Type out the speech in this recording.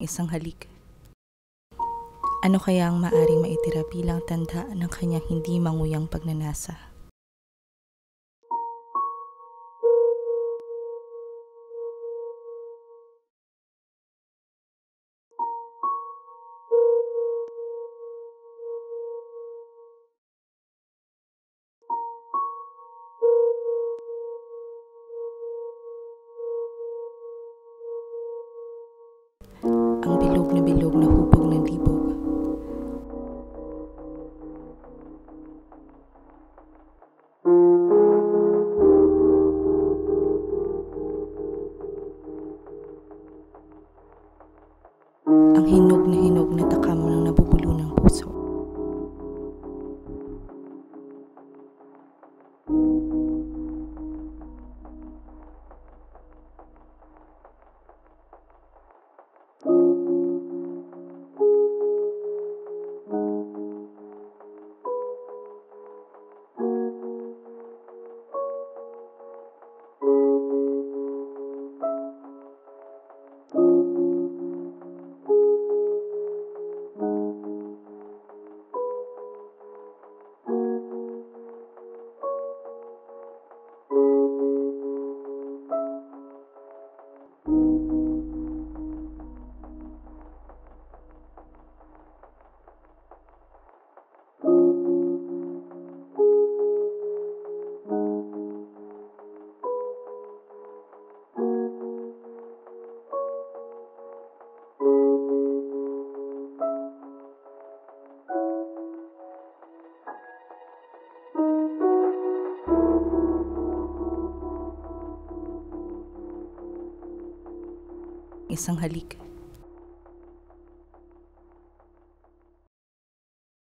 isang halik. Ano kaya ang maaring maitira bilang tanda ng kanyang hindi manguyang pagnanasa? Ang bilog na bilog na hubog ng libog. Ang hinog na hinog na takam Isang halik.